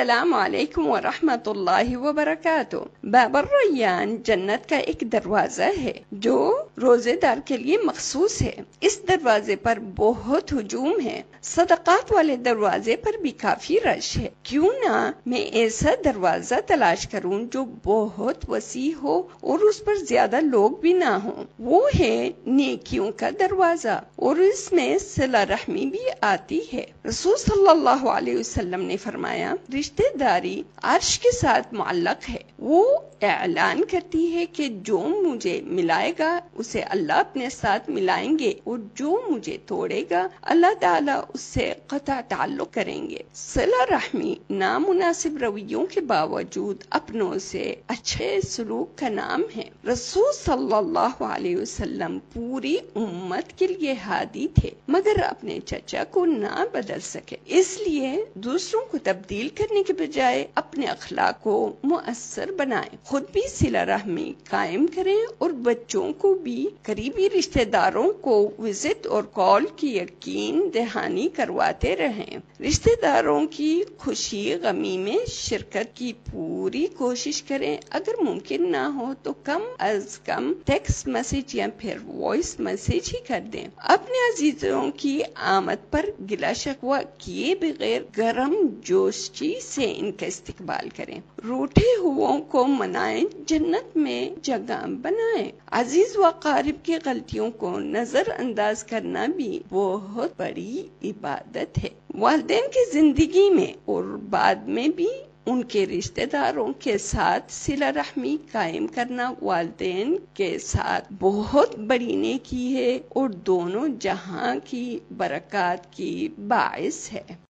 السلام علیکم ورحمۃ اللہ وبرکاتہ باب الریان جنت کا ایک دروازہ ہے جو روزے دار کے لیے مخصوص ہے۔ اس دروازے پر بہت ہجوم ہے۔ صدقات والے دروازے پر بھی کافی رش ہے۔ کیوں نہ میں ایسا دروازہ تلاش کروں جو بہت وسیع ہو اور اس پر زیادہ لوگ بھی نہ ہوں۔ وہ ہے نیکیوں کا دروازہ اور اس میں صلہ رحمی بھی آتی ہے۔ رسول صلی اللہ علیہ وسلم نے فرمایا رشتہ داری عرش کے ساتھ معلق ہے۔ وہ اعلان کرتی ہے کہ جو مجھے ملائے گا، اسے اللہ اپنے ساتھ ملائیں گے، اور جو مجھے توڑے گا، اللہ تعالیٰ اس سے قطع تعلق کریں گے۔ صلہ رحمی نامناسب رویوں کے باوجود اپنوں سے اچھے سلوک کا نام ہے۔ رسول صلی اللہ علیہ وسلم پوری امت کے لیے ہادی تھے، مگر اپنے چچا کو نہ بدل سکے۔ اس لیے دوسروں کو تبدیل کرنے کے بجائے اپنے اخلاق کو مؤثر بنائیں۔ خود بھی سلا رحمی قائم کریں اور بچوں کو بھی قریبی رشتہ داروں کو وزٹ اور کال کی یقین دہانی کرواتے رہیں۔ رشتہ داروں کی خوشی غمی میں شرکت کی پوری کوشش کریں۔ اگر ممکن نہ ہو تو کم از کم ٹیکسٹ میسج یا پھر وائس میسج ہی کر دیں۔ اپنے عزیزوں کی آمد پر گلا شکوا کیے بغیر گرم جوشی سے ان کا استقبال کریں۔ روٹے ہوں کو منا جنت میں جگہ بنائیں۔ عزیز و قارب کی غلطیوں کو نظر انداز کرنا بھی بہت بڑی عبادت ہے۔ والدین کی زندگی میں اور بعد میں بھی ان کے رشتہ داروں کے ساتھ سلا رحمی قائم کرنا والدین کے ساتھ بہت بڑی نیکی ہے اور دونوں جہاں کی برکات کی باعث ہے۔